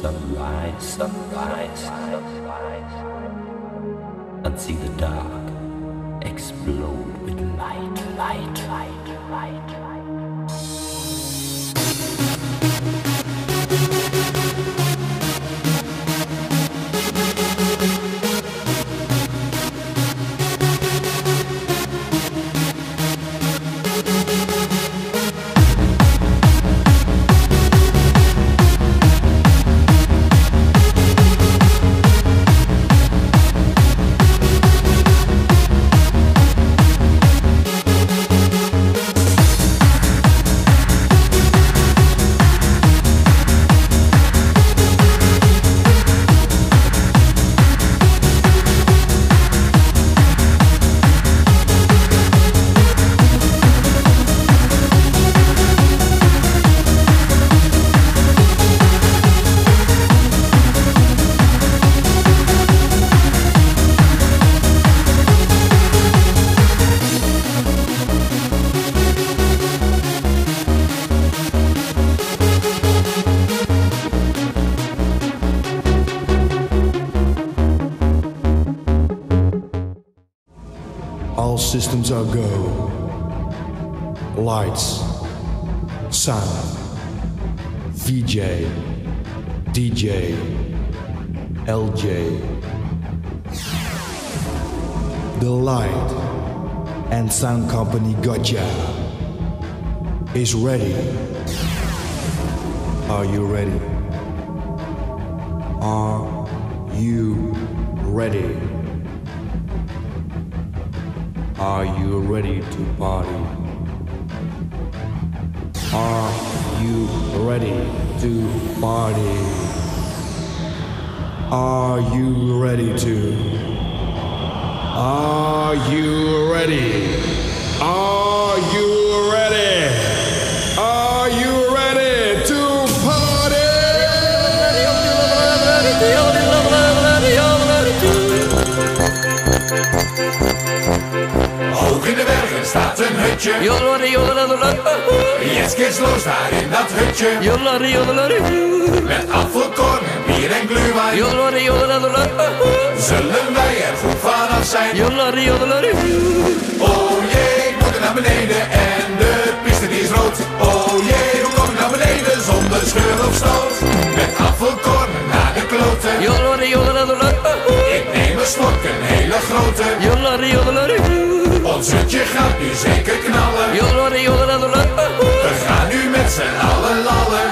sunrise, sunrise, sunrise, and see the dark explode with light, light, light, light, light. All systems are go. Lights, sound, VJ, DJ, LJ. The light and sound company Gotcha is ready. Are you ready? Are you ready? Are you ready to party? Are you ready to party? Are you ready to? Are you ready? Are hutje. Jeske is los daar in dat hutje. Met afvalkorn en bier en gluwijn. Zullen wij er goed vanaf zijn? Oh jee, ik moet er naar beneden en de piste die is rood. Oh jee, hoe kom ik naar beneden zonder scheur of stoot? Met afvalkorn naar de kloten. Ik neem een slok, een hele grote. Ons hutje gaat nu zeker knallen. We gaan nu met z'n allen lallen.